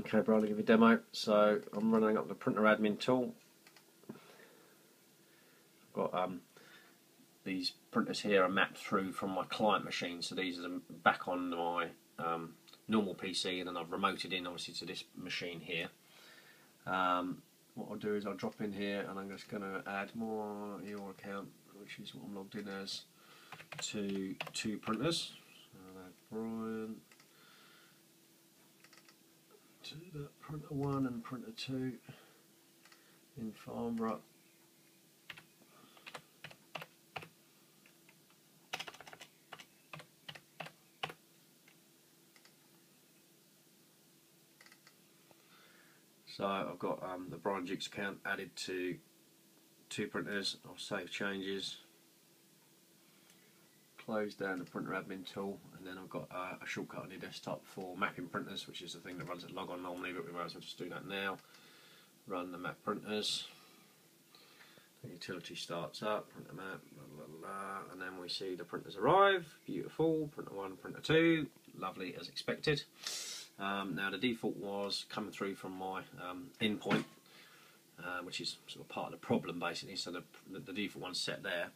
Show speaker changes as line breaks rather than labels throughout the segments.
Okay, Brian, I'll give you a demo. So I'm running up the printer admin tool. I've got um, these printers here are mapped through from my client machine, so these are back on my um, normal PC, and then I've remoted in obviously to this machine here. Um, what I'll do is I'll drop in here, and I'm just going to add more your account, which is what I'm logged in as, to two printers. So Brian to that printer 1 and printer 2 in Farnborough. So I've got um, the Brian Jukes account added to two printers. I'll save changes close down the printer admin tool and then I've got uh, a shortcut on your desktop for mapping printers which is the thing that runs at logon normally but we might as well just do that now. Run the map printers. The utility starts up printer map blah, blah, blah, and then we see the printers arrive. Beautiful. Printer 1 printer 2 lovely as expected. Um, now the default was coming through from my um, endpoint uh, which is sort of part of the problem basically. So the, the default one's set there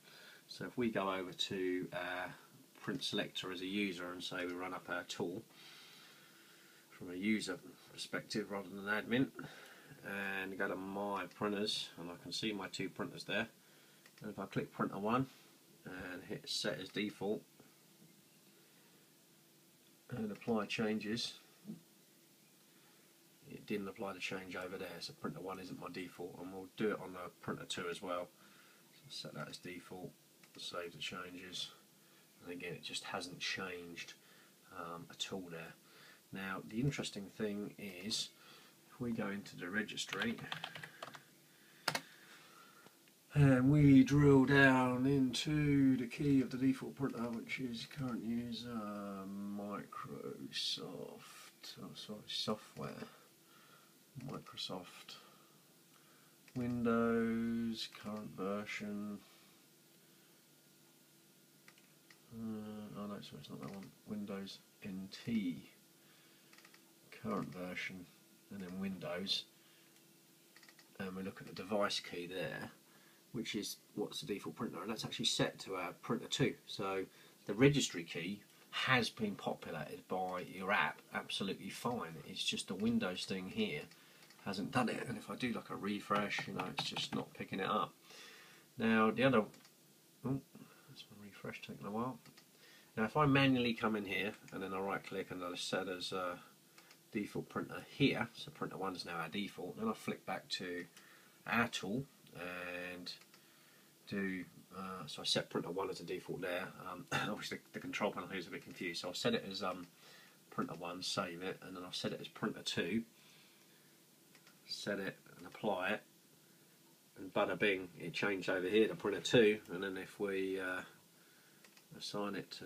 so if we go over to our print selector as a user and say we run up our tool from a user perspective rather than an admin and go to my printers and I can see my two printers there. And if I click printer 1 and hit set as default and apply changes it didn't apply the change over there. So printer 1 isn't my default and we'll do it on the printer 2 as well. So set that as default save the changes. And again it just hasn't changed um, at all there. Now the interesting thing is if we go into the registry and we drill down into the key of the default printer which is current user Microsoft oh sorry software. Microsoft Windows current version uh, oh no, so it's not that one. Windows NT current version, and then Windows. And we look at the device key there, which is what's the default printer, and that's actually set to our printer 2. So the registry key has been populated by your app absolutely fine. It's just the Windows thing here hasn't done it, and if I do like a refresh, you know, it's just not picking it up. Now the other, oh, refresh taking a while. Now if I manually come in here and then I right click and I set as a default printer here, so printer 1 is now our default, then I flick back to our tool and do, uh, so I set printer 1 as a default there, um, obviously the, the, control panel here is a bit confused, so I'll set it as um, printer 1, save it, and then I'll set it as printer 2, set it and apply it, and bada bing, it changed over here to printer 2, and then if we uh, assign it to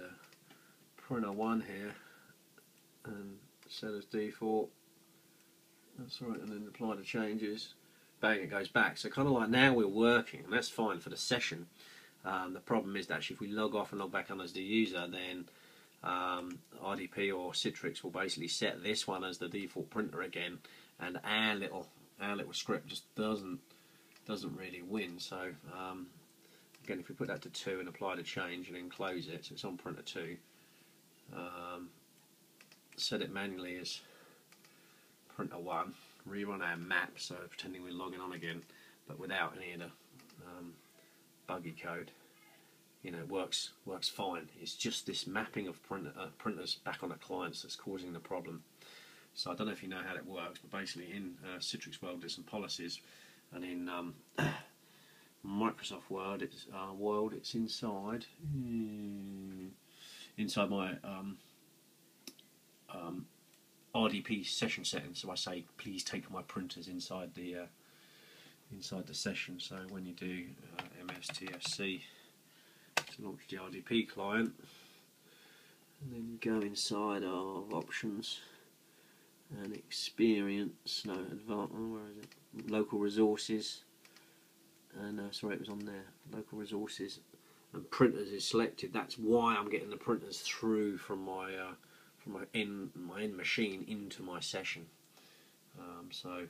printer 1 here and set as default. That's right and then apply the changes. Bang it goes back. So kind of like now we're working and that's fine for the session. Um, the problem is that actually if we log off and log back on as the user then um, RDP or Citrix will basically set this one as the default printer again and our little our little script just doesn't doesn't really win. So um, Again, if we put that to 2 and apply the change and then close it, so it's on printer 2, um, set it manually as printer 1, rerun our map, so pretending we're logging on again, but without any of the um, buggy code. You know, works works fine. It's just this mapping of printer, uh, printers back on the clients that's causing the problem. So I don't know if you know how it works, but basically in uh, Citrix World there's some policies, and in um, Microsoft Word, it's uh, World, it's inside hmm, inside my um, um, RDP session settings. So I say, please take my printers inside the uh, inside the session. So when you do uh, MSTSC to launch the RDP client, and then go inside of options and experience. No, advanced. Where is it? Local resources and uh, sorry it was on there local resources and printers is selected. That's why I'm getting the printers through from my uh, from my end my end machine into my session. Um, so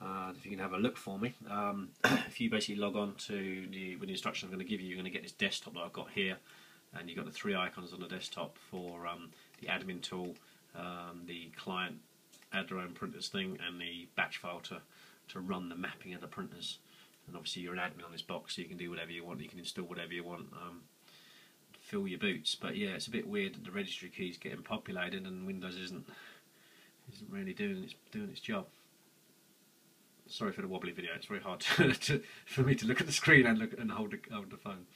uh, if you can have a look for me, um, if you basically log on to the with the instructions I'm going to give you, you're going to get this desktop that I've got here, and you've got the three icons on the desktop for um, the admin tool, um, the client add their own printers thing, and the batch file to to run the mapping of the printers. And obviously you're an admin on this box, so you can do whatever you want. You can install whatever you want. Um, fill your boots. But yeah, it's a bit weird that the registry keys getting populated and Windows isn't isn't really doing its doing its job. Sorry for the wobbly video. It's very hard to, to, for me to look at the screen and look and hold the, hold the phone.